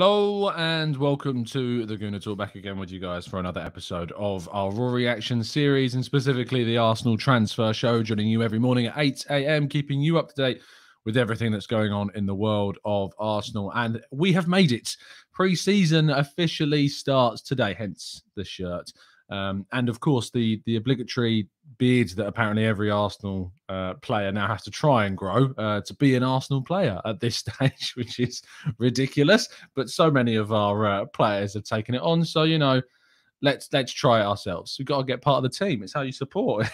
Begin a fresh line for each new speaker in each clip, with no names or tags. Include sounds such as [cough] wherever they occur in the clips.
Hello and welcome to the Gooner Talk back again with you guys for another episode of our Raw Reaction series and specifically the Arsenal transfer show. Joining you every morning at 8 a.m., keeping you up to date with everything that's going on in the world of Arsenal. And we have made it. Pre season officially starts today, hence the shirt. Um, and of course, the the obligatory beard that apparently every Arsenal uh, player now has to try and grow uh, to be an Arsenal player at this [laughs] stage, which is ridiculous. But so many of our uh, players have taken it on, so you know, let's let's try it ourselves. We've got to get part of the team. It's how you support.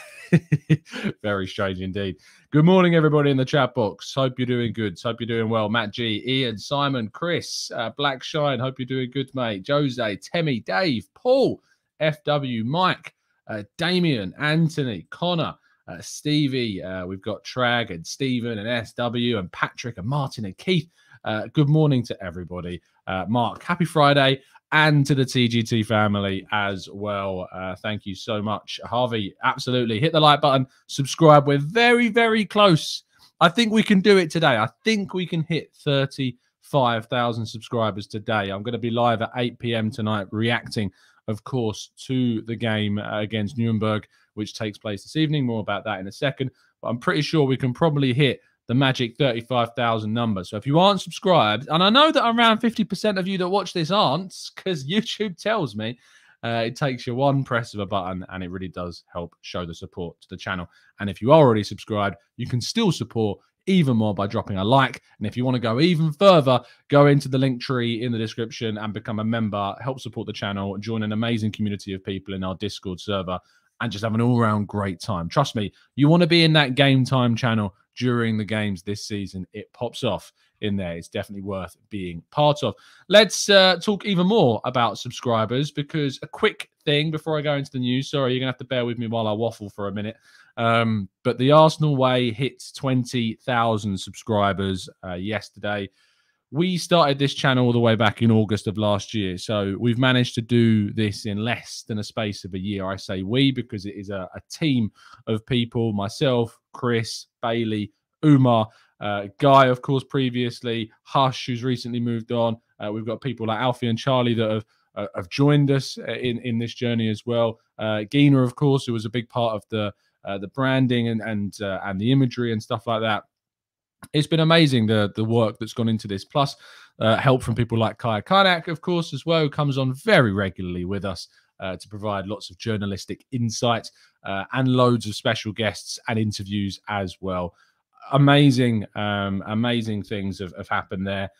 [laughs] Very strange indeed. Good morning, everybody in the chat box. Hope you're doing good. Hope you're doing well. Matt G, Ian, Simon, Chris, uh, Black Shine. Hope you're doing good, mate. Jose, Temmie, Dave, Paul. FW, Mike, uh, Damien, Anthony, Connor, uh, Stevie. Uh, we've got Trag and Stephen and SW and Patrick and Martin and Keith. Uh, good morning to everybody. Uh, Mark, happy Friday. And to the TGT family as well. Uh, thank you so much. Harvey, absolutely. Hit the like button, subscribe. We're very, very close. I think we can do it today. I think we can hit 35,000 subscribers today. I'm going to be live at 8 p.m. tonight reacting of course, to the game uh, against Nuremberg, which takes place this evening. More about that in a second. But I'm pretty sure we can probably hit the magic 35,000 number. So if you aren't subscribed, and I know that around 50% of you that watch this aren't, because [laughs] YouTube tells me, uh, it takes you one press of a button and it really does help show the support to the channel. And if you are already subscribed, you can still support even more by dropping a like. And if you want to go even further, go into the link tree in the description and become a member, help support the channel, join an amazing community of people in our Discord server, and just have an all round great time. Trust me, you want to be in that game time channel during the games this season. It pops off in there. It's definitely worth being part of. Let's uh, talk even more about subscribers because a quick thing before I go into the news. Sorry, you're going to have to bear with me while I waffle for a minute. Um, but the Arsenal Way hit 20,000 subscribers uh, yesterday. We started this channel all the way back in August of last year. So we've managed to do this in less than a space of a year. I say we because it is a, a team of people myself, Chris, Bailey, Umar, uh, Guy, of course, previously, Hush, who's recently moved on. Uh, we've got people like Alfie and Charlie that have uh, have joined us uh, in in this journey as well. Uh, Gina, of course, who was a big part of the uh, the branding and and uh, and the imagery and stuff like that. It's been amazing the the work that's gone into this. Plus, uh, help from people like Kaya Kaynak, of course, as well, who comes on very regularly with us uh, to provide lots of journalistic insight uh, and loads of special guests and interviews as well. Amazing, um, amazing things have, have happened there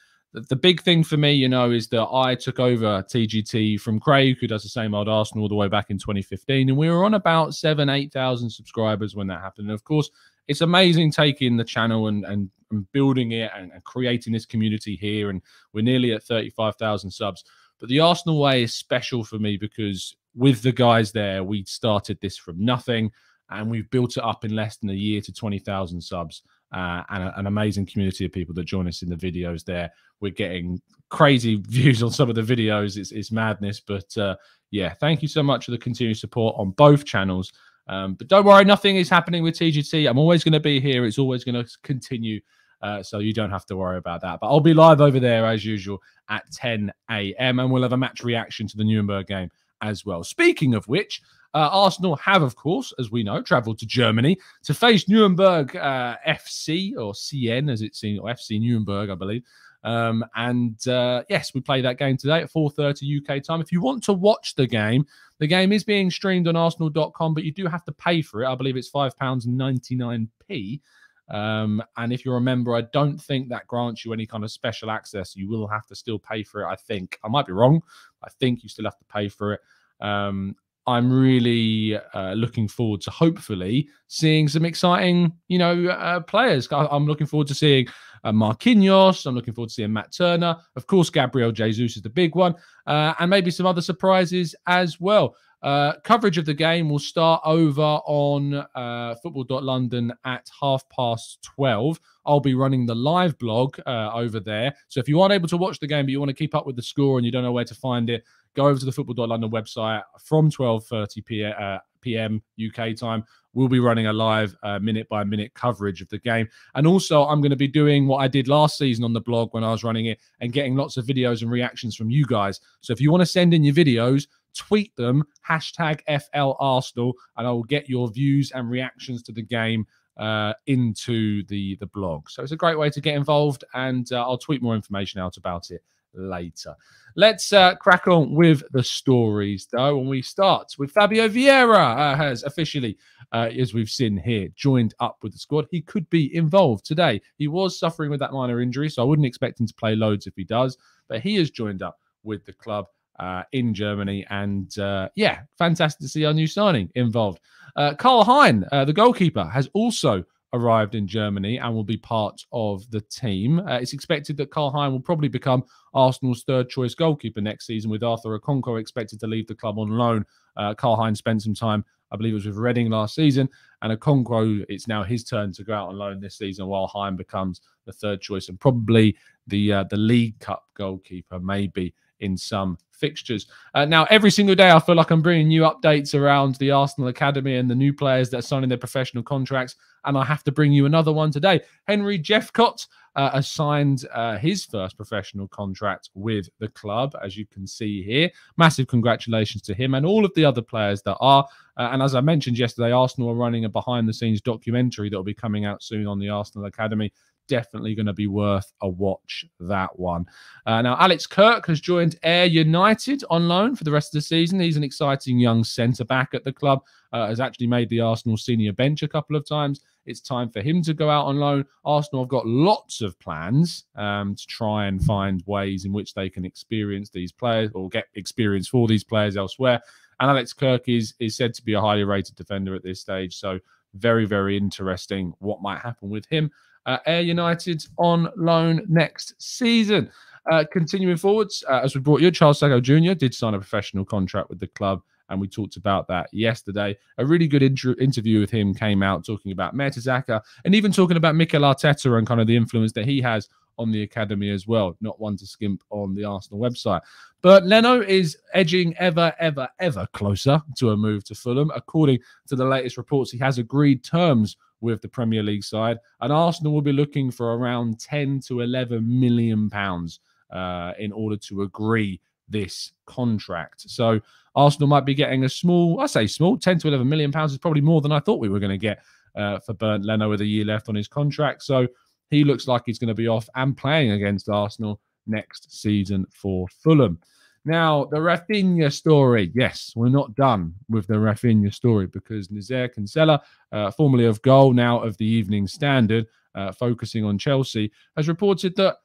the big thing for me, you know, is that I took over TGT from Craig, who does the same old Arsenal all the way back in 2015, and we were on about seven, eight thousand subscribers when that happened. And of course, it's amazing taking the channel and and, and building it and, and, creating this community here, and we're nearly at 35,000 subs. But the Arsenal way is special for me because with the guys there, we started this from nothing, and we've built it up in less than a year to 20,000 subs uh, and a, an amazing community of people that join us in the videos there. We're getting crazy [laughs] views on some of the videos. It's, it's madness. But uh, yeah, thank you so much for the continued support on both channels. Um, but don't worry, nothing is happening with TGT. I'm always going to be here. It's always going to continue. Uh, so you don't have to worry about that. But I'll be live over there as usual at 10 a.m. and we'll have a match reaction to the Nuremberg game as well. Speaking of which, uh, Arsenal have, of course, as we know, travelled to Germany to face Nuremberg uh, FC or CN, as it's seen, or FC Nuremberg, I believe. Um, and uh, yes, we play that game today at 4:30 UK time. If you want to watch the game, the game is being streamed on Arsenal.com, but you do have to pay for it. I believe it's five pounds ninety nine p. Um, and if you're a member, I don't think that grants you any kind of special access. You will have to still pay for it. I think I might be wrong. I think you still have to pay for it. Um, I'm really uh, looking forward to hopefully seeing some exciting, you know, uh, players. I'm looking forward to seeing uh, Marquinhos. I'm looking forward to seeing Matt Turner. Of course, Gabriel Jesus is the big one, uh, and maybe some other surprises as well. Uh, coverage of the game will start over on uh, football.london at half past 12. I'll be running the live blog uh, over there. So if you aren't able to watch the game, but you want to keep up with the score and you don't know where to find it, go over to the football.london website from 12.30 p- uh, p.m. UK time. We'll be running a live uh, minute by minute coverage of the game. And also, I'm going to be doing what I did last season on the blog when I was running it and getting lots of videos and reactions from you guys. So if you want to send in your videos, tweet them, hashtag FL Arsenal, and I will get your views and reactions to the game uh, into the the blog. So it's a great way to get involved, and uh, I'll tweet more information out about it later. Let's uh, crack on with the stories, though, and we start with Fabio Vieira uh, has officially, uh, as we've seen here, joined up with the squad. He could be involved today. He was suffering with that minor injury, so I wouldn't expect him to play loads if he does, but he has joined up with the club. Uh, in Germany. And uh, yeah, fantastic to see our new signing involved. Uh, Karl Hein, uh, the goalkeeper, has also arrived in Germany and will be part of the team. Uh, it's expected that Karl Hein will probably become Arsenal's third choice goalkeeper next season, with Arthur Okonkwo expected to leave the club on loan. Uh, Karl Hein spent some time, I believe it was with Reading last season, and Okonkwo, it's now his turn to go out on loan this season while Hein becomes the third choice and probably the uh, the League Cup goalkeeper, maybe in some fixtures. Uh, now, every single day, I feel like I'm bringing new updates around the Arsenal Academy and the new players that are signing their professional contracts. And I have to bring you another one today. Henry Jeffcott uh, has signed uh, his first professional contract with the club, as you can see here. Massive congratulations to him and all of the other players that are. Uh, and as I mentioned yesterday, Arsenal are running a behind the scenes documentary that will be coming out soon on the Arsenal Academy definitely going to be worth a watch that one. Uh, now, Alex Kirk has joined Ayr United on loan for the rest of the season. He's an exciting young centre back at the club, uh, has actually made the Arsenal senior bench a couple of times. It's time for him to go out on loan. Arsenal have got lots of plans um, to try and find ways in which they can experience these players or get experience for these players elsewhere. And Alex Kirk is is said to be a highly rated defender at this stage. So very, very interesting what might happen with him uh, Ayr United on loan next season. Uh, continuing forwards, uh, as we brought you, Charles Sagoe Jr. did sign a professional contract with the club, and we talked about that yesterday. A really good interview with him came out talking about Mertesacker and even talking about Mikel Arteta and kind of the influence that he has on the academy as well. Not one to skimp on the Arsenal website. But Leno is edging ever, ever, ever closer to a move to Fulham. According to the latest reports, he has agreed terms with the Premier League side, and Arsenal will be looking for around 10 to 11 million pounds uh, in order to agree this contract. So Arsenal might be getting a small, I say small, 10 to 11 million pounds is probably more than I thought we were going to get uh, for Bernd Leno with a year left on his contract. So he looks like he's going to be off and playing against Arsenal next season for Fulham. Now, the Raphinha story. Yes, we're not done with the Raphinha story because Nizaar Kinsella, uh, formerly of Goal, now of the Evening Standard, uh, focusing on Chelsea, has reported that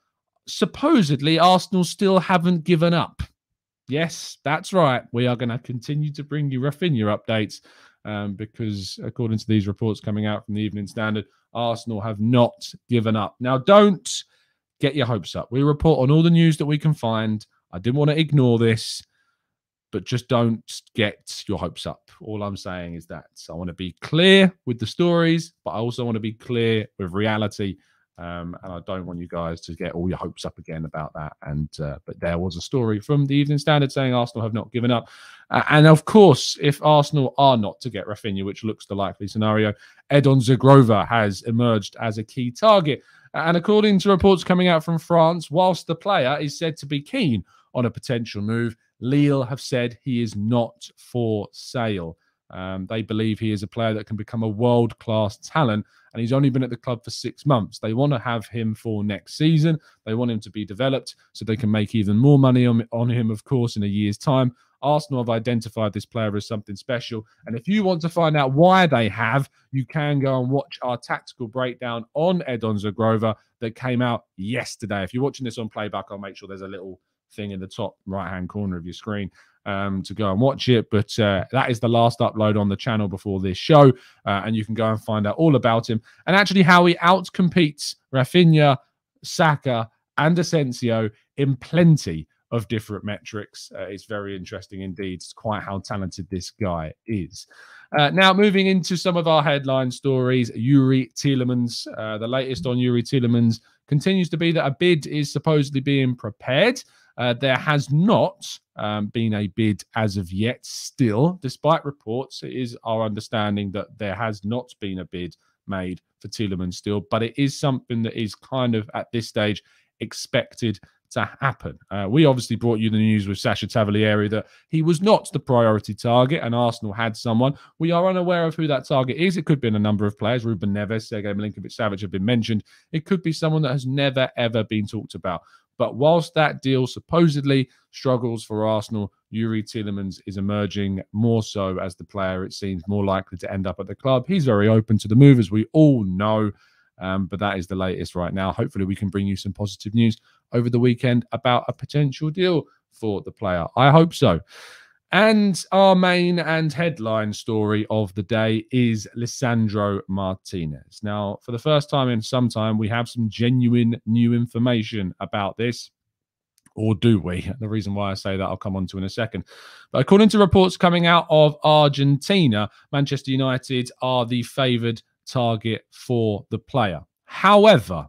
supposedly Arsenal still haven't given up. Yes, that's right. We are going to continue to bring you Raphinha updates um, because, according to these reports coming out from the Evening Standard, Arsenal have not given up. Now, don't get your hopes up. We report on all the news that we can find I didn't want to ignore this, but just don't get your hopes up. All I'm saying is that I want to be clear with the stories, but I also want to be clear with reality. Um, and I don't want you guys to get all your hopes up again about that. And uh, but there was a story from the Evening Standard saying Arsenal have not given up. Uh, and of course, if Arsenal are not to get Raphinha, which looks the likely scenario, Edon Zhegrova has emerged as a key target. And according to reports coming out from France, whilst the player is said to be keen on a potential move. Lille have said he is not for sale. Um, they believe he is a player that can become a world class talent, and he's only been at the club for six months. They want to have him for next season. They want him to be developed so they can make even more money on, on him, of course, in a year's time. Arsenal have identified this player as something special. And if you want to find out why they have, you can go and watch our tactical breakdown on Edon Zhegrova that came out yesterday. If you're watching this on playback, I'll make sure there's a little thing in the top right hand corner of your screen um, to go and watch it. But uh, that is the last upload on the channel before this show. Uh, and you can go and find out all about him and actually how he outcompetes Raphinha, Saka, and Asensio in plenty of different metrics. Uh, it's very interesting indeed. It's quite how talented this guy is. Uh, now, moving into some of our headline stories, Youri Tielemans. Uh, the latest on Youri Tielemans continues to be that a bid is supposedly being prepared. Uh, there has not um, been a bid as of yet, still, despite reports. It is our understanding that there has not been a bid made for Tielemans still, but it is something that is kind of at this stage expected to happen. Uh, we obviously brought you the news with Sacha Tavolieri that he was not the priority target and Arsenal had someone. We are unaware of who that target is. It could be a number of players. Ruben Neves, Sergei Milinkovic Savic have been mentioned. It could be someone that has never, ever been talked about. But whilst that deal supposedly struggles for Arsenal, Youri Tielemans is emerging more so as the player it seems more likely to end up at the club. He's very open to the move, as we all know. Um, but that is the latest right now. Hopefully, we can bring you some positive news over the weekend about a potential deal for the player. I hope so. And our main and headline story of the day is Lisandro Martinez. Now, for the first time in some time, we have some genuine new information about this. Or do we? [laughs] The reason why I say that I'll come on to in a second. But according to reports coming out of Argentina, Manchester United are the favoured target for the player. However,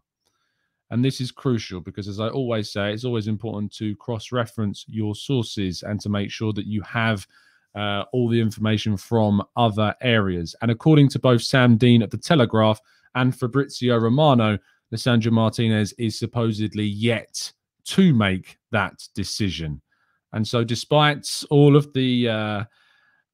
and this is crucial because, as I always say, it's always important to cross reference your sources and to make sure that you have uh, all the information from other areas. And according to both Sam Dean at The Telegraph and Fabrizio Romano, Lisandro Martinez is supposedly yet to make that decision. And so, despite all of the uh,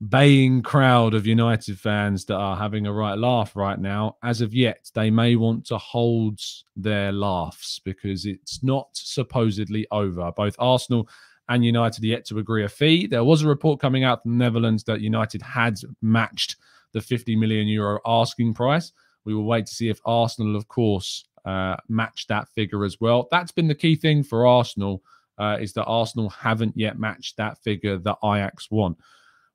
baying crowd of United fans that are having a right laugh right now, as of yet, they may want to hold their laughs because it's not supposedly over. Both Arsenal and United yet to agree a fee. There was a report coming out from the Netherlands that United had matched the 50 million euro asking price. We will wait to see if Arsenal, of course, uh, match that figure as well. That's been the key thing for Arsenal. Uh, is that Arsenal haven't yet matched that figure that Ajax want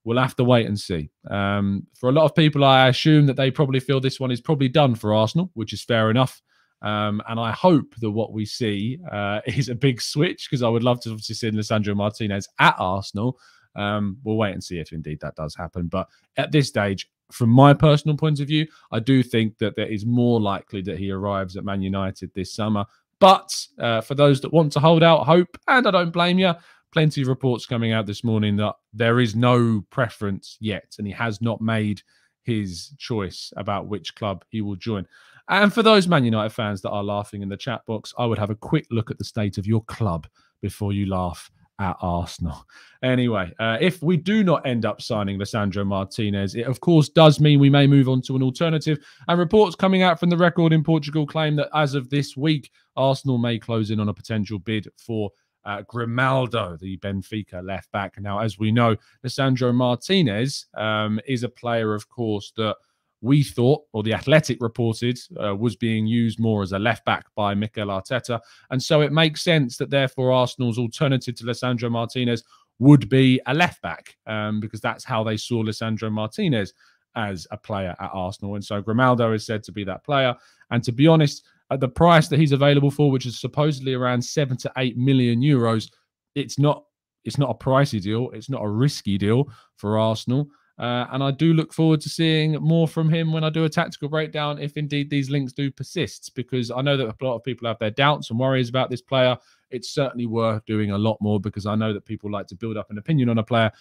we'll have to wait and see. Um, for a lot of people, I assume that they probably feel this one is probably done for Arsenal, which is fair enough. Um, and I hope that what we see uh, [laughs] is a big switch because I would love to obviously see Lisandro Martinez at Arsenal. Um, we'll wait and see if indeed that does happen. But at this stage, from my personal point of view, I do think that there is more likely that he arrives at Man United this summer. But uh, for those that want to hold out hope, and I don't blame you, plenty of reports coming out this morning that there is no preference yet, and he has not made his choice about which club he will join. And for those Man United fans that are laughing in the chat box, I would have a quick look at the state of your club before you laugh at Arsenal. Anyway, uh, if we do not end up signing Lisandro Martinez, it of course does mean we may move on to an alternative. And reports coming out from the record in Portugal claim that as of this week, Arsenal may close in on a potential bid for uh, Grimaldo, the Benfica left back. Now, as we know, Lisandro Martinez um, is a player, of course, that we thought, or the Athletic reported, uh, was being used more as a left back by Mikel Arteta. And so it makes sense that therefore Arsenal's alternative to Lisandro Martinez would be a left back um, because that's how they saw Lisandro Martinez as a player at Arsenal. And so Grimaldo is said to be that player. And to be honest, at the price that he's available for, which is supposedly around seven to eight million euros, it's not it's not a pricey deal. It's not a risky deal for Arsenal. Uh, and I do look forward to seeing more from him when I do a tactical breakdown, if indeed these links do persist, because I know that a lot of people have their doubts and worries about this player. It's certainly worth doing a lot more because I know that people like to build up an opinion on a player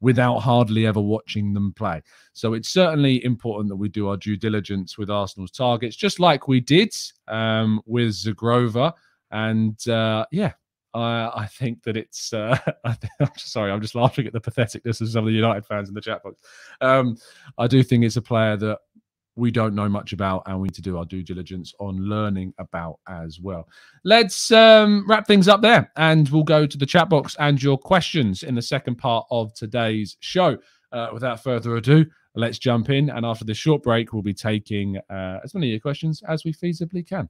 without hardly ever watching them play. So it's certainly important that we do our due diligence with Arsenal's targets, just like we did um, with Zhegrova. And uh, yeah, I, I think that it's. Uh, [laughs] I am [laughs] sorry, I'm just laughing at the patheticness of some of the United fans in the chat box. Um, I do think it's a player that we don't know much about and we need to do our due diligence on learning about as well. Let's um, wrap things up there and we'll go to the chat box and your questions in the second part of today's show. Uh, without further ado, let's jump in. And after this short break, we'll be taking uh, as many of your questions as we feasibly can.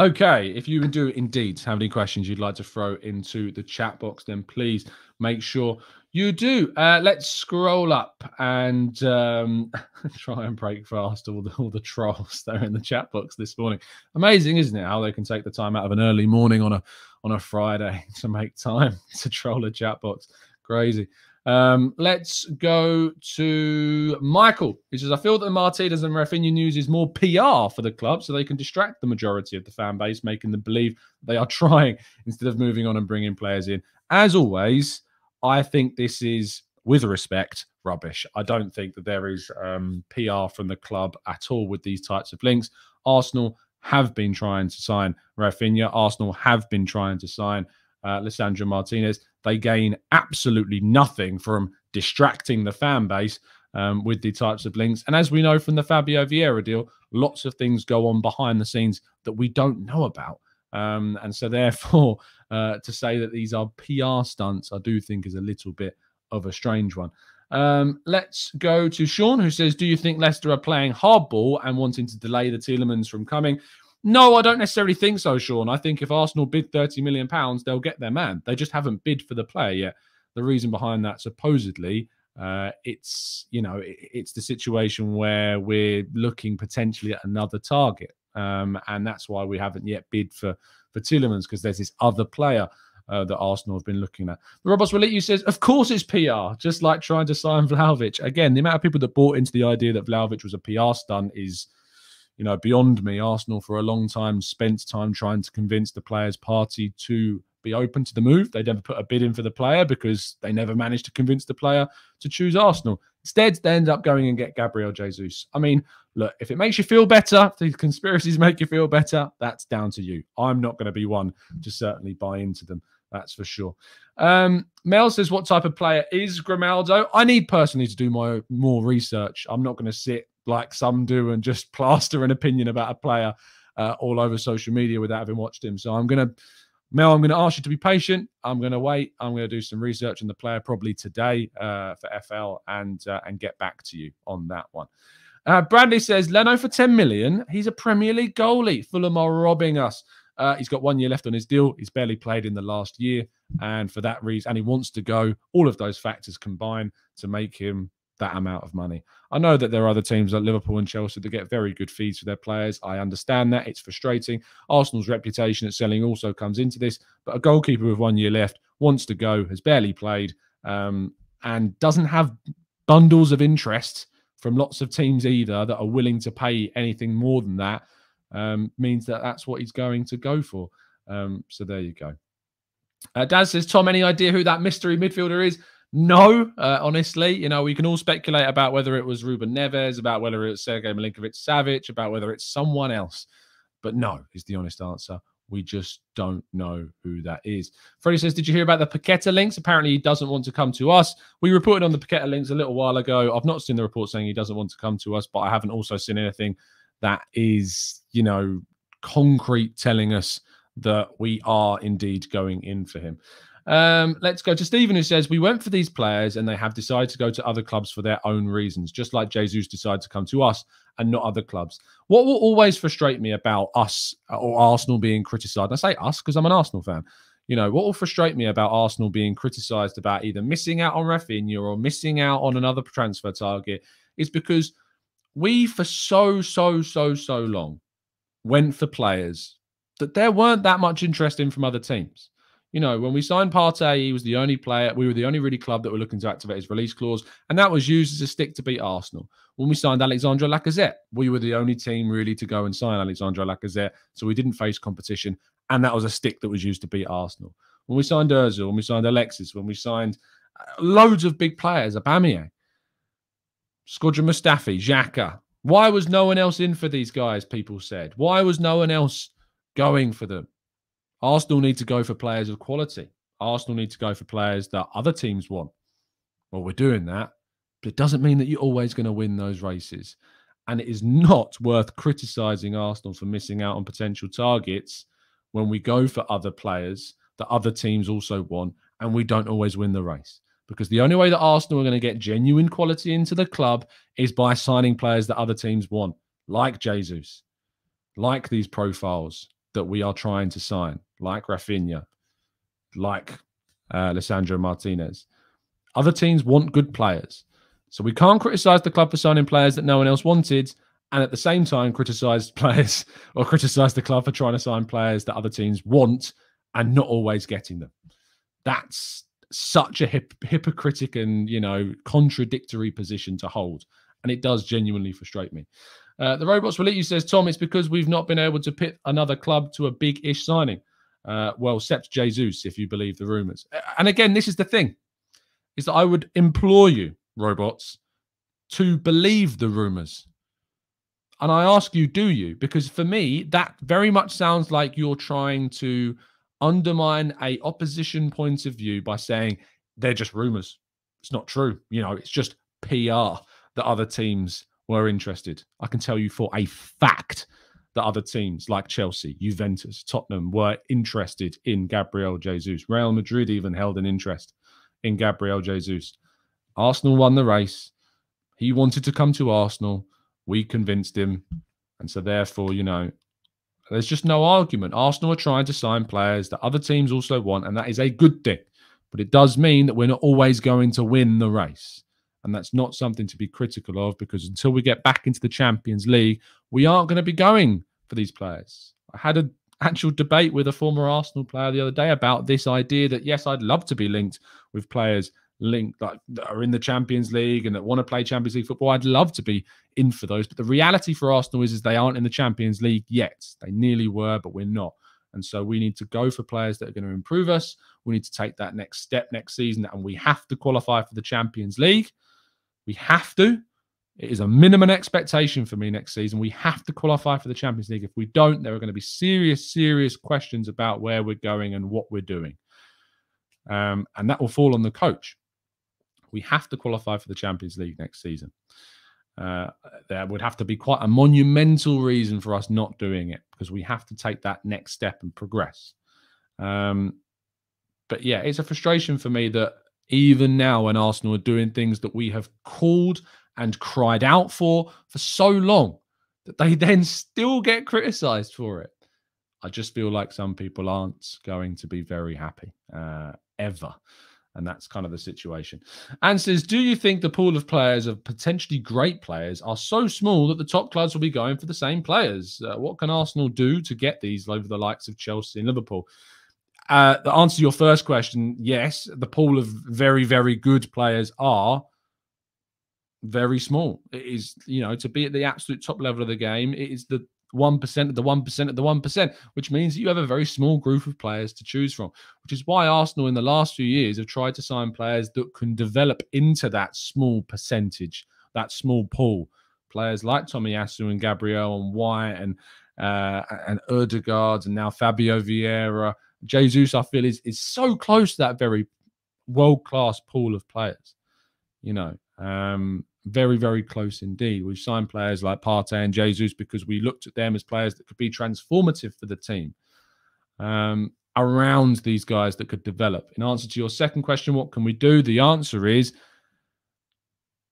Okay, if you do indeed have any questions you'd like to throw into the chat box, then please make sure you do. Uh, let's scroll up and um, [laughs] try and break fast all the all the trolls there in the chat box this morning. Amazing, isn't it? How they can take the time out of an early morning on a on a Friday [laughs] to make time [laughs] to troll a chat box. Crazy. Um, let's go to Michael. He says, I feel that the Martinez and Raphinha news is more PR for the club so they can distract the majority of the fan base, making them believe they are [laughs] trying instead of moving on and bringing players in. As always, I think this is, with respect, rubbish. I don't think that there is um, PR from the club at all with these types of links. Arsenal have been trying to sign Raphinha. Arsenal have been trying to sign uh, Lisandro Martinez. They gain absolutely nothing from distracting the fan base um, with the types of links. And as we know from the Fabio Vieira deal, lots of things go on behind the scenes that we don't know about. Um, and so, therefore, [laughs] uh, to say that these are PR stunts, I do think is a little bit of a strange one. Um, let's go to Sean, who says, Do you think Leicester are playing hardball and wanting to delay the Tielemans from coming? No, I don't necessarily think so, Sean. I think if Arsenal bid 30 million pounds, they'll get their man. They just haven't bid for the player yet. The reason behind that, supposedly, uh, it's you know it, it's the situation where we're looking potentially at another target, um, and that's why we haven't yet bid for for Tielemans because there's this other player. Uh, that Arsenal have been looking at. The Robots will let you says, of course it's PR, just like trying to sign Vlahovic. Again, the amount of people that bought into the idea that Vlahovic was a PR stunt is you know, beyond me. Arsenal for a long time spent time trying to convince the players' party to be open to the move. They never put a bid in for the player because they never managed to convince the player to choose Arsenal. Instead, they end up going and get Gabriel Jesus. I mean, look, if it makes you feel better, if the conspiracies make you feel better, that's down to you. I'm not going to be one to certainly buy into them. That's for sure. Um, Mel says, "What type of player is Grimaldo?" I need personally to do my more research. I'm not going to sit like some do and just [laughs] plaster an opinion about a player uh, all over social media without having watched him. So I'm going to, Mel, I'm going to ask you to be patient. I'm going to wait. I'm going to do some research on the player probably today uh, for FL and uh, and get back to you on that one. Uh, Bradley says Leno for 10 million. He's a Premier League goalie. Fulham are robbing us. Uh, he's got one year left on his deal. He's barely played in the last year. And for that reason, and he wants to go. All of those factors combine to make him that amount of money. I know that there are other teams like Liverpool and Chelsea that get very good fees for their players. I understand that. It's frustrating. Arsenal's reputation at selling also comes into this, but a goalkeeper with one year left wants to go, has barely played, um, and doesn't have bundles of interest from lots of teams either that are willing to pay anything more than that. Um, means that that's what he's going to go for. Um, so there you go. Uh, says, Tom, any idea who that mystery midfielder is? No, uh, honestly, you know, we can all speculate about whether it was Ruben Neves, about whether it's Sergei Milinkovic Savic, about whether it's someone else. But no, is the honest answer. We just don't know who that is. Freddie says, Did you hear about the Paqueta links? Apparently, he doesn't want to come to us. We reported on the Paqueta links a little while ago. I've not seen the report saying he doesn't want to come to us, but I haven't also seen anything that is, you know, concrete telling us that we are indeed going in for him. Um, let's go to Stephen, who says, We went for these players and they have decided to go to other clubs for their own reasons, just like Jesus decided to come to us and not other clubs. What will always frustrate me about us or Arsenal being criticised, I say us because I'm an Arsenal fan. You know, what will frustrate me about Arsenal being criticised about either missing out on Raphinha or missing out on another transfer target is because we, for so, so, so, so long, went for players that there weren't that much interest in from other teams. You know, when we signed Partey, he was the only player, we were the only really club that were looking to activate his release clause, and that was used as a stick to beat Arsenal. When we signed Alexandre Lacazette, we were the only team really to go and sign Alexandre Lacazette, so we didn't face competition, and that was a stick that was used to beat Arsenal. When we signed Ozil, when we signed Alexis, when we signed uh, loads of big players, Aubameyang, Shkodran Mustafi, Xhaka, why was no one else in for these guys? People said. Why was no one else going for them? Arsenal need to go for players of quality. Arsenal need to go for players that other teams want. Well, we're doing that, but it doesn't mean that you're always going to win those races. And it is not worth criticising Arsenal for missing out on potential targets when we go for other players that other teams also want and we don't always win the race. Because the only way that Arsenal are going to get genuine quality into the club is by signing players that other teams want, like Jesus, like these profiles that we are trying to sign like Raphinha, like uh, Lisandro Martinez. Other teams want good players. So we can't criticize the club for signing players that no one else wanted and at the same time criticize [laughs] players or criticize the club for trying to sign players that other teams want and not always getting them. That's such a hip, hypocritic and you know contradictory position to hold, and it does genuinely frustrate me. Uh, the robots will let you says Tom. It's because we've not been able to pit another club to a big-ish signing. Uh, well, except Jesus, if you believe the rumors. And again, this is the thing: is that I would implore you, robots, to believe the rumors. And I ask you, do you? Because for me, that very much sounds like you're trying to undermine a opposition point of view by saying they're just rumors. It's not true. You know, it's just PR that other teams were interested. I can tell you for a fact that other teams like Chelsea, Juventus, Tottenham were interested in Gabriel Jesus. Real Madrid even held an interest in Gabriel Jesus. Arsenal won the race. He wanted to come to Arsenal. We convinced him. And so, therefore, you know, there's just no argument. Arsenal are trying to sign players that other teams also want, and that is a good thing. But it does mean that we're not always going to win the race. And that's not something to be critical of because until we get back into the Champions League, we aren't going to be going for these players. I had an actual debate with a former Arsenal player the other day about this idea that, yes, I'd love to be linked with players linked like that are in the Champions League and that want to play Champions League football. I'd love to be in for those, but the reality for Arsenal is, is they aren't in the Champions League yet. They nearly were, but we're not. And so we need to go for players that are going to improve us. We need to take that next step next season, and we have to qualify for the Champions League. We have to. It is a minimum expectation for me next season. We have to qualify for the Champions League. If we don't, there are going to be serious, serious questions about where we're going and what we're doing. Um, and that will fall on the coach. We have to qualify for the Champions League next season. Uh, there would have to be quite a monumental reason for us not doing it because we have to take that next step and progress. Um, but yeah, it's a frustration for me that even now, when Arsenal are doing things that we have called and cried out for for so long, that they [laughs] then still get criticised for it. I just feel like some people aren't going to be very happy uh, ever. And that's kind of the situation. And says, Do you think the pool of players of potentially great players are so small that the top clubs will be going for the same players? Uh, what can Arsenal do to get these over the likes of Chelsea and Liverpool? Uh, the answer to your first question, yes, the pool of very, very good players are very small. It is, you know, to be at the absolute top level of the game, it is the 1% of the 1% of the 1%, which means that you have a very small group of players to choose from, which is why Arsenal in the last few years have tried to sign players that can develop into that small percentage, that small pool. Players like Tomiyasu and Gabriel and White and uh, and Odegaard and now Fabio Vieira. Jesus, I feel, is, is so close to that very world class pool of players. You know, um, very, very close indeed. We've signed players like Partey and Jesus because we looked at them as players that could be transformative for the team um, around these guys that could develop. In answer to your second question, what can we do? The answer is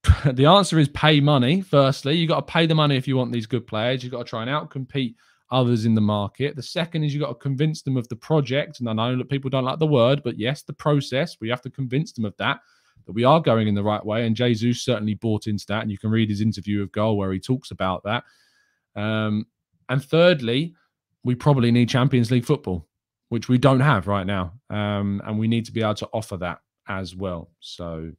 [laughs] the answer is pay money. Firstly, you got to pay the money if you want these good players. You've got to try and outcompete others in the market. The second is you've got to convince them of the project. And I know that people don't like the word, but yes, the process. We have to convince them of that that we are going in the right way. And Jesus certainly bought into that. And you can read his interview of Goal where he talks about that. Um, and thirdly, we probably need Champions League football, which we don't have right now. Um, and we need to be able to offer that as well. So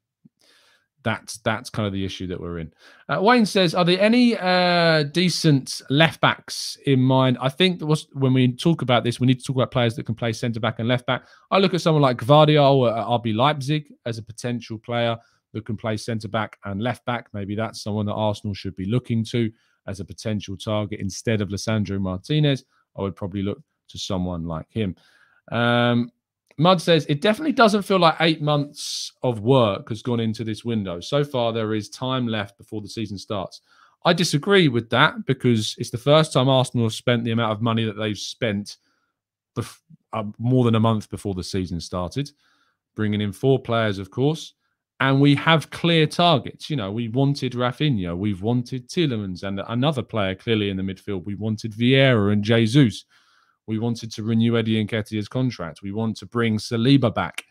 that's that's kind of the issue that we're in. Uh, Wayne says, "Are there any uh, decent left backs in mind?" I think was when we talk about this, we need to talk about players that can play centre back and left back. I look at someone like Gvardiol at RB Leipzig as a potential player that can play centre back and left back. Maybe that's someone that Arsenal should be looking to as a potential target instead of Lisandro Martinez. I would probably look to someone like him. Um, Mud says it definitely doesn't feel like eight months of work has gone into this window. So far, there is time left before the season starts. I disagree with that because it's the first time Arsenal have spent the amount of money that they've spent bef- uh, more than a month before the season started, bringing in four players, of course. And we have clear targets. You know, we wanted Raphinha, we've wanted Tielemans, and another player clearly in the midfield. We wanted Vieira and Jesus. We wanted to renew Eddie Nketiah's contract. We want to bring Saliba back.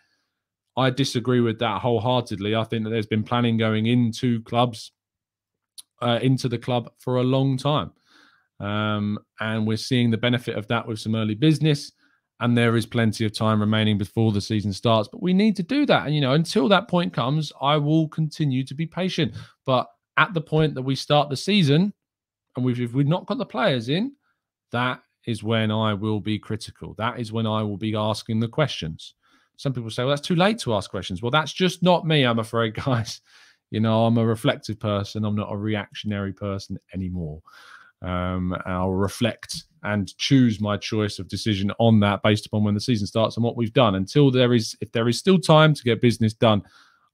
I disagree with that wholeheartedly. I think that there's been planning going into clubs, uh, into the club for a long time. Um, and we're seeing the benefit of that with some early business. and there is plenty of time remaining before the season starts. But we need to do that. And, you know, until that point comes, I will continue to be patient. But at the point that we start the season, and we've, if we've not got the players in, that is when I will be critical. That is when I will be asking the questions. Some people say, well, that's too late to ask questions. Well, that's just not me, I'm afraid, [laughs] guys. You know, I'm a reflective person. I'm not a reactionary person anymore. Um, I'll reflect and choose my choice of decision on that based upon when the season starts and what we've done. Until there is, if there is still time to get business done,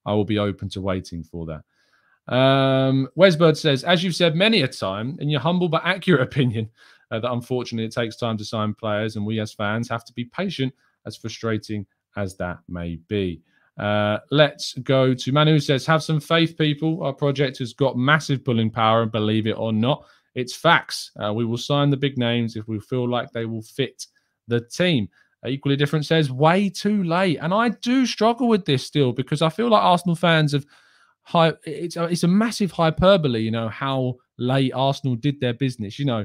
I will be open to waiting for that. Um, Wesbird says, as you've said many a time, in your humble but accurate opinion, uh, that unfortunately it takes time to sign players, and we as fans have to be patient, as frustrating as that may be. Uh, let's go to Manu says, Have some faith, people. Our project has got massive pulling power, and believe it or not, it's facts. Uh, we will sign the big names if we feel like they will fit the team. Uh, Equally different says, Way too late. And I do struggle with this still because I feel like Arsenal fans have. High, it's a, it's a massive hyperbole, you know, how late Arsenal did their business. You know,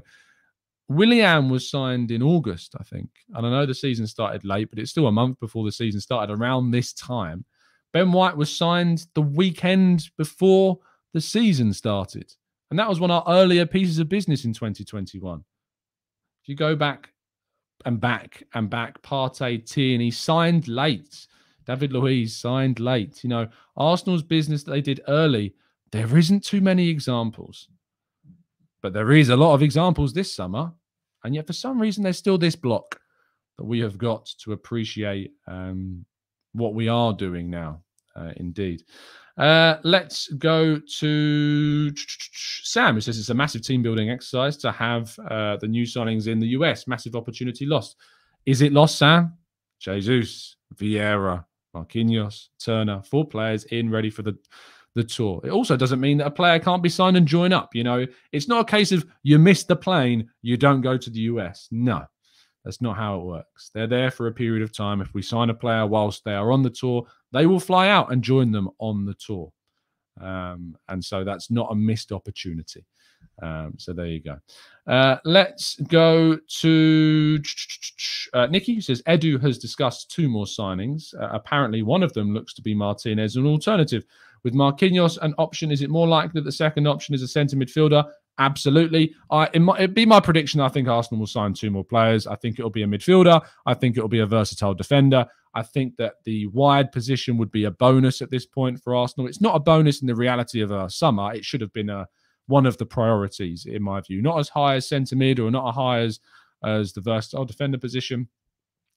Willian was signed in August, I think. And I know the season started late, but it's still a month before the season started around this time. Ben White was signed the weekend before the season started. And that was one of our earlier pieces of business in 2021. If you go back and back and back, Partey, Tierney signed late. David Luiz signed late. You know, Arsenal's business that they did early, there isn't too many examples. But there is a lot of examples this summer and yet, for some reason, there's still this block that we have got to appreciate um, what we are doing now. Uh, indeed. Uh, let's go to Sam, who says it's a massive team building exercise to have uh, the new signings in the US. Massive opportunity lost. Is it lost, Sam? Jesus, Vieira, Marquinhos, Turner, four players in ready for the the tour. It also doesn't mean that a player can't be signed and join up. You know, it's not a case of you miss the plane, you don't go to the US. No, that's not how it works. They're there for a period of time. If we sign a player whilst they are on the tour, they will fly out and join them on the tour. Um, and so that's not a missed opportunity. Um, so there you go. Uh, let's go to uh, Nikki, who says Edu has discussed two more signings. Uh, apparently, one of them looks to be Martinez, an alternative with Marquinhos an option, is it more likely that the second option is a centre midfielder? Absolutely. I it it'd be my prediction. I think Arsenal will sign two more players. I think it'll be a midfielder. I think it'll be a versatile defender. I think that the wide position would be a bonus at this point for Arsenal. It's not a bonus in the reality of a summer. It should have been a one of the priorities in my view. Not as high as centre mid or not as high as as the versatile defender position,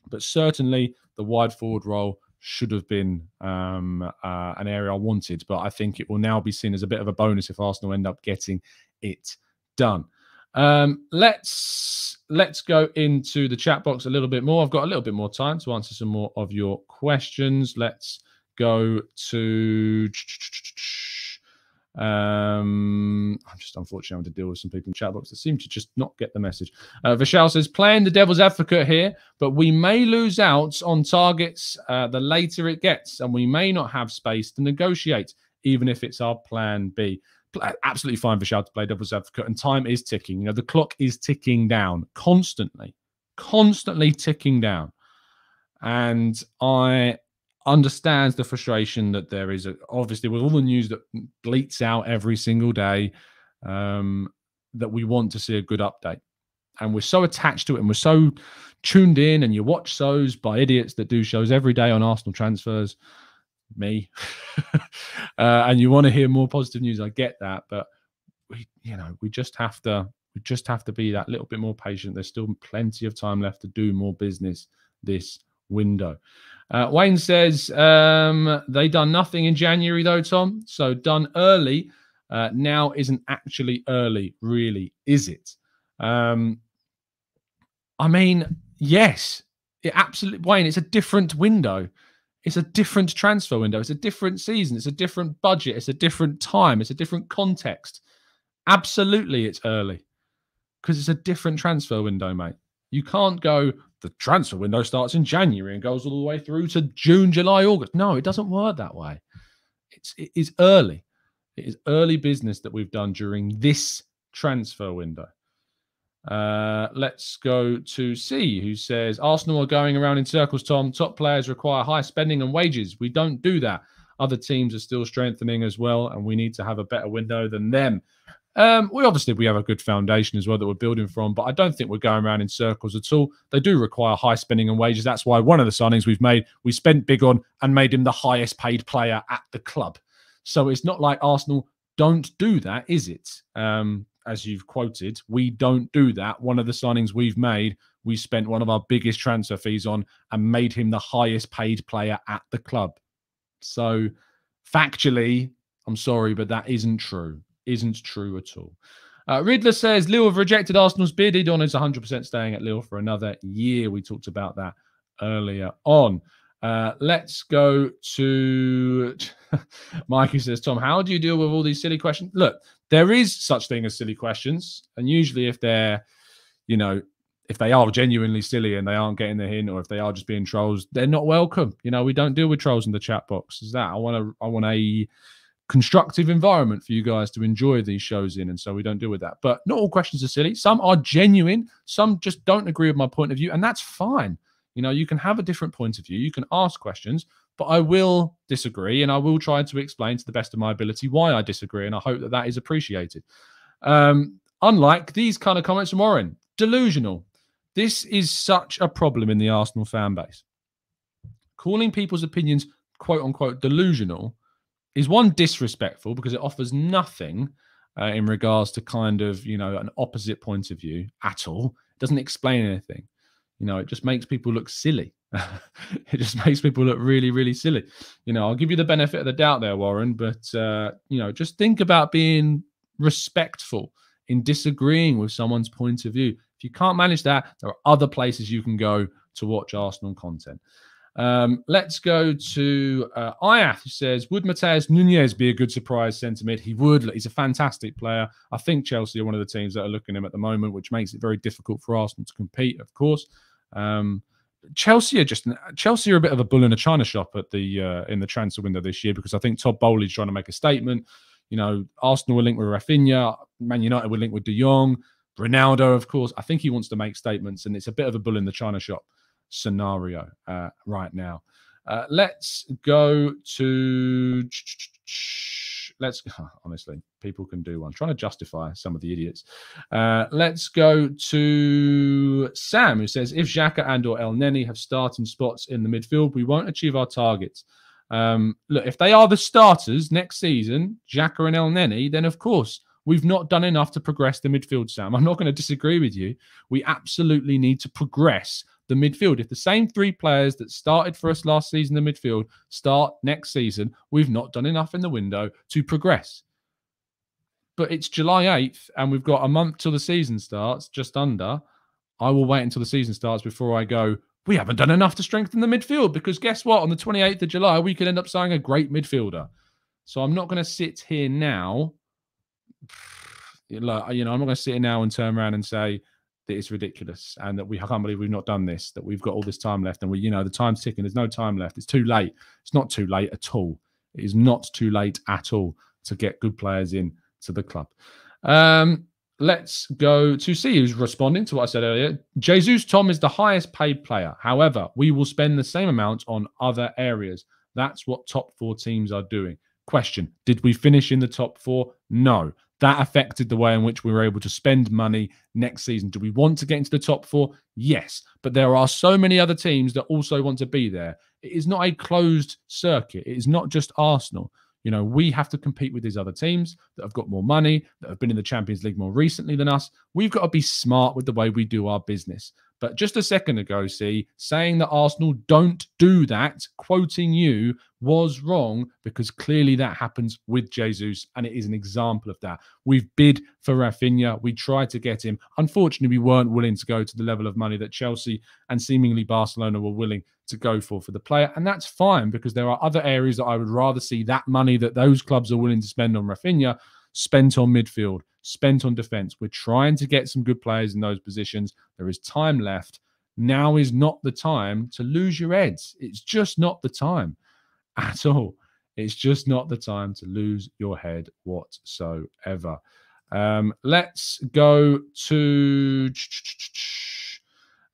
but certainly the wide forward role should have been um, uh, an area I wanted, but I think it will now be seen as a bit of a bonus if Arsenal end up getting it done. Um, let's let's go into the chat box a little bit more. I've got a little bit more time to answer some more of your questions. Let's go to um, I'm just unfortunately having to deal with some people in chat box that seem to just not get the message. Uh, Vishal says, playing the devil's advocate here, but we may lose out on targets uh, the later it gets, and we may not have space to negotiate, even if it's our plan B. Absolutely fine, Vishal, to play devil's advocate, and time is ticking. You know, the clock is ticking down constantly, constantly ticking down. And I understands the frustration that there is. a, Obviously, with all the news that bleats out every single day, um, that we want to see a good update. And we're so attached to it and we're so tuned in. And you watch shows by idiots that do shows every day on Arsenal transfers, me. [laughs] uh, and you want to hear more positive news. I get that. But we, you know, we just have to. We just have to be that little bit more patient. There's still plenty of time left to do more business this window. Uh, Wayne says um, they done nothing in January though, Tom. So done early uh, now isn't actually early, really, is it? Um, I mean, yes, it absolutely. Wayne, it's a different window. It's a different transfer window. It's a different season. It's a different budget. It's a different time. It's a different context. Absolutely, it's early because it's a different transfer window, mate. You can't go, the transfer window starts in January and goes all the way through to June, July, August. No, it doesn't work that way. It's it is early. It is early business that we've done during this transfer window. Uh, let's go to C, who says Arsenal are going around in circles. Tom, top players require high spending and wages. We don't do that. Other teams are still strengthening as well, and we need to have a better window than them. Um, we obviously we have a good foundation as well that we're building from, but I don't think we're going around in circles at all. They do require high spending and wages. That's why one of the signings we've made, we spent big on and made him the highest paid player at the club. So it's not like Arsenal don't do that, is it? Um, as you've quoted, we don't do that. One of the signings we've made, we spent one of our biggest transfer fees on and made him the highest paid player at the club. So, factually, I'm sorry, but that isn't true. Isn't true at all. Uh, Riddler says Lille have rejected Arsenal's bid. Edon is 100% staying at Lille for another year. We talked about that earlier on. Uh, let's go to [laughs] Mikey says, Tom, how do you deal with all these silly questions? Look, there is such thing as silly questions. And usually if they're, you know, if they are genuinely silly and they aren't getting the hint or if they are just being trolls, they're not welcome. You know, we don't deal with trolls in the chat box. Is that I want to I want a constructive environment for you guys to enjoy these shows in. And so we don't deal with that. But not all questions are silly. Some are genuine. Some just don't agree with my point of view. And that's fine. You know, you can have a different point of view, you can ask questions, but I will disagree and I will try to explain to the best of my ability why I disagree. And I hope that that is appreciated. Um, unlike these kind of comments from Warren, delusional. This is such a problem in the Arsenal fan base. Calling people's opinions quote unquote delusional is one disrespectful because it offers nothing uh, in regards to kind of, you know, an opposite point of view at all. It doesn't explain anything. You know, it just makes people look silly. [laughs] it just makes people look really, really silly. You know, I'll give you the benefit of the doubt there, Warren, but uh, you know, just think about being respectful in disagreeing with someone's point of view. If you can't manage that, there are other places you can go to watch Arsenal content. Um, let's go to uh, Ayath, who says, Would Matheus Nunes be a good surprise centre mid? He would. He's a fantastic player. I think Chelsea are one of the teams that are looking at him at the moment, which makes it very difficult for Arsenal to compete, of course. Um, Chelsea are just Chelsea are a bit of a bull in a china shop at the uh, in the transfer window this year because I think Todd Boehly's trying to make a statement. You know, Arsenal will link with Raphinha, Man United will link with De Jong, Ronaldo, of course. I think he wants to make statements, and it's a bit of a bull in the china shop scenario uh, right now. Uh, let's go to let's [laughs] honestly, people can do one. I'm trying to justify some of the idiots. Uh, let's go to Sam, who says if Xhaka and or Elneny have starting spots in the midfield, we won't achieve our targets. Um, look, if they are the starters next season, Xhaka and Elneny, then of course we've not done enough to progress the midfield, Sam. I'm not going to disagree with you. We absolutely need to progress the midfield. If the same three players that started for us last season in the midfield start next season, we've not done enough in the window to progress. But it's July 8th and we've got a month till the season starts, just under. I will wait until the season starts before I go, we haven't done enough to strengthen the midfield because guess what? On the 28th of July, we could end up signing a great midfielder. So I'm not going to sit here now. [sighs] Like, You know, I'm not going to sit here now and turn around and say, that it's ridiculous and that we I can't believe we've not done this, that we've got all this time left and we, you know, the time's ticking. There's no time left. It's too late. It's not too late at all. It is not too late at all to get good players in to the club. Um, let's go to see who's responding to what I said earlier. Jesus Tom is the highest paid player. However, we will spend the same amount on other areas. That's what top four teams are doing. Question Did we finish in the top four? No that affected the way in which we were able to spend money next season. Do we want to get into the top four? Yes. But there are so many other teams that also want to be there. It is not a closed circuit. It is not just Arsenal. You know, we have to compete with these other teams that have got more money, that have been in the Champions League more recently than us. We've got to be smart with the way we do our business. But just a second ago, see, saying that Arsenal don't do that, quoting you, was wrong because clearly that happens with Jesus, and it is an example of that. We've bid for Raphinha. We tried to get him. Unfortunately, we weren't willing to go to the level of money that Chelsea and seemingly Barcelona were willing to go for for the player. And that's fine because there are other areas that I would rather see that money that those clubs are willing to spend on Raphinha spent on midfield, spent on defense. We're trying to get some good players in those positions. There is time left. Now is not the time to lose your heads. It's just not the time at all. It's just not the time to lose your head whatsoever. Um, let's go to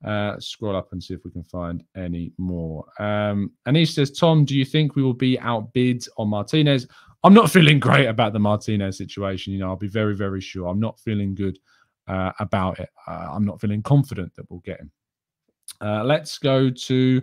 uh, scroll up and see if we can find any more. Um, Anish says, Tom, do you think we will be outbid on Martinez? I'm not feeling great about the Martinez situation. You know, I'll be very, very sure. I'm not feeling good uh, about it. Uh, I'm not feeling confident that we'll get him. Uh, let's go to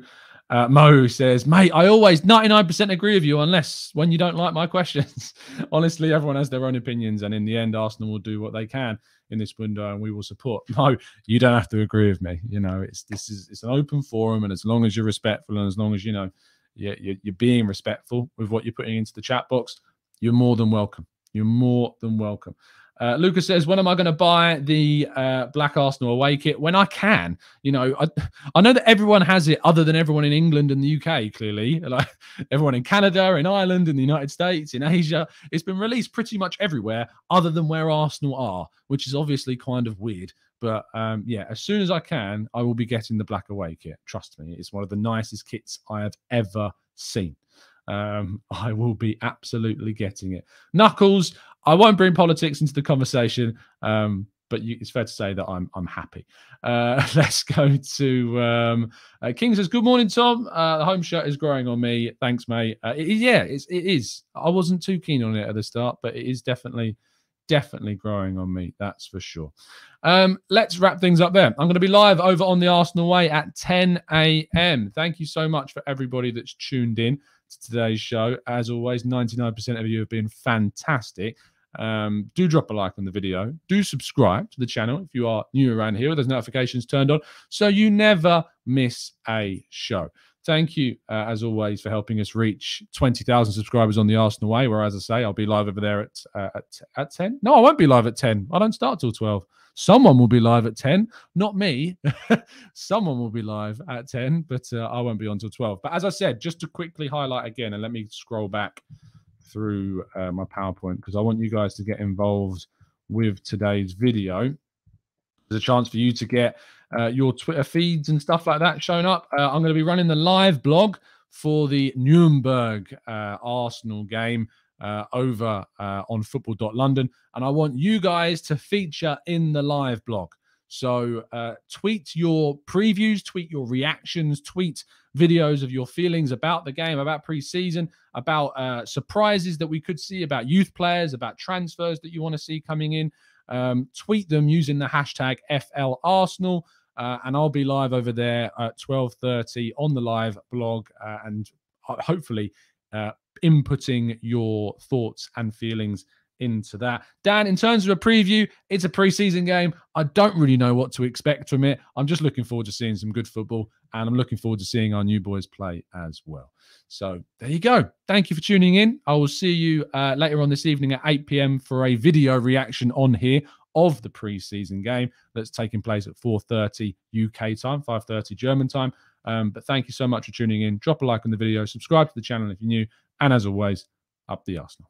uh, Mo says, mate, I always 99% agree with you, unless when you don't like my questions. [laughs] Honestly, everyone has their own opinions, and in the end, Arsenal will do what they can in this window, and we will support. [laughs] No, you don't have to agree with me. You know, it's this is it's an open forum, and as long as you're respectful, and as long as you know you're, you're being respectful with what you're putting into the chat box, you're more than welcome. You're more than welcome. Uh, Lucas says, "When am I going to buy the uh, Black Arsenal away kit? When I can. You know, I, I know that everyone has it, other than everyone in England and the UK. Clearly, [laughs] like everyone in Canada, in Ireland, in the United States, in Asia, it's been released pretty much everywhere, other than where Arsenal are, which is obviously kind of weird. But um, yeah, as soon as I can, I will be getting the Black away kit. Trust me, it's one of the nicest kits I have ever seen." Um, [laughs] I will be absolutely getting it. Knuckles, I won't bring politics into the conversation, um, but you, it's fair to say that I'm I'm happy. Uh, [laughs] let's go to um, uh, King says, "Good morning, Tom. Uh, the home shirt is growing on me. Thanks, mate. Uh, it, yeah, it's, it is. I wasn't too keen on it at the start, but it is definitely." Definitely growing on me, that's for sure. Um, let's wrap things up there. I'm going to be live over on the Arsenal Way at 10 a.m. Thank you so much for everybody that's tuned in to today's show. As always, 99% of you have been fantastic. Um, do drop a like on the video. Do subscribe to the channel if you are new around here. There's notifications turned on so you never miss a show. Thank you, uh, as always, for helping us reach 20,000 subscribers on the Arsenal Way, where, as I say, I'll be live over there at, uh, at, at 10. No, I won't be live at 10. I don't start till 12. Someone will be live at 10, not me. [laughs] Someone will be live at 10, but uh, I won't be on till 12. But as I said, just to quickly highlight again, and let me scroll back through uh, my PowerPoint because I want you guys to get involved with today's video. There's a chance for you to get uh, your Twitter feeds and stuff like that shown up. Uh, I'm going to be running the live blog for the Nuremberg uh, Arsenal game uh, over uh, on football.london. And I want you guys to feature in the live blog. So uh, tweet your previews, tweet your reactions, tweet videos of your feelings about the game, about preseason, about uh, surprises that we could see, about youth players, about transfers that you want to see coming in. Um, tweet them using the hashtag FL Arsenal. Uh, and I'll be live over there at 12.30 on the live blog uh, and hopefully uh, inputting your thoughts and feelings into that. Dan, in terms of a preview, it's a preseason game. I don't really know what to expect from it. I'm just looking forward to seeing some good football and I'm looking forward to seeing our new boys play as well. So there you go. Thank you for tuning in. I will see you uh, later on this evening at 8 p.m. for a video reaction on here of the preseason game that's taking place at 4:30 UK time, 5:30 German time. Um, but thank you so much for tuning in. Drop a like on the video, subscribe to the channel if you're new, and as always, up the Arsenal.